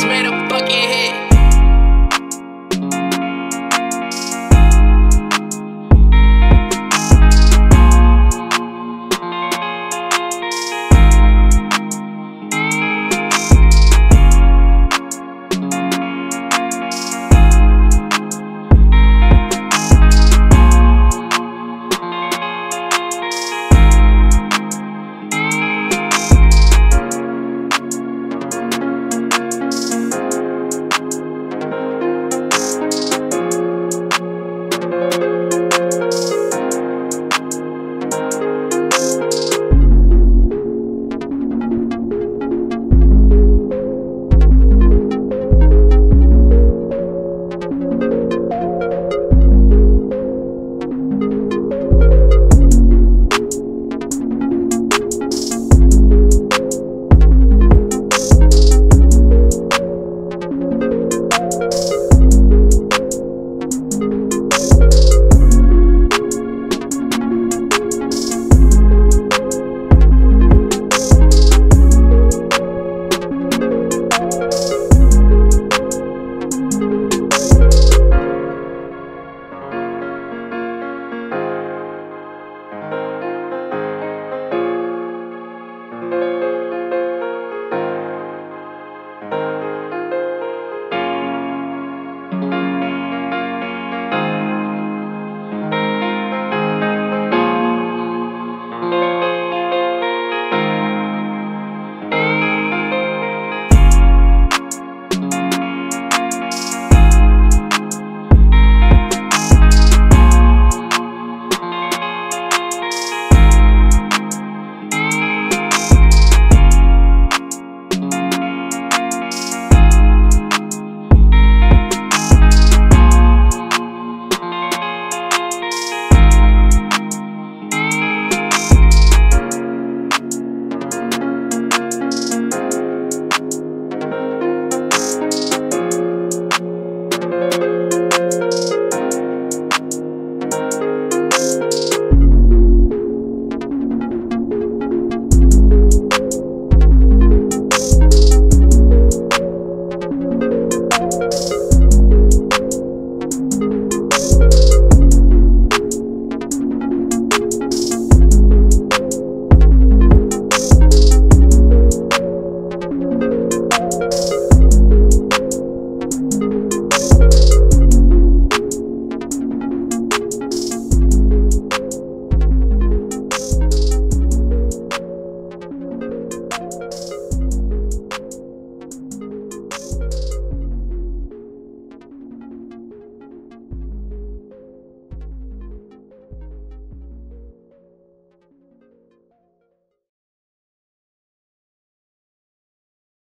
just made a fucking hit. you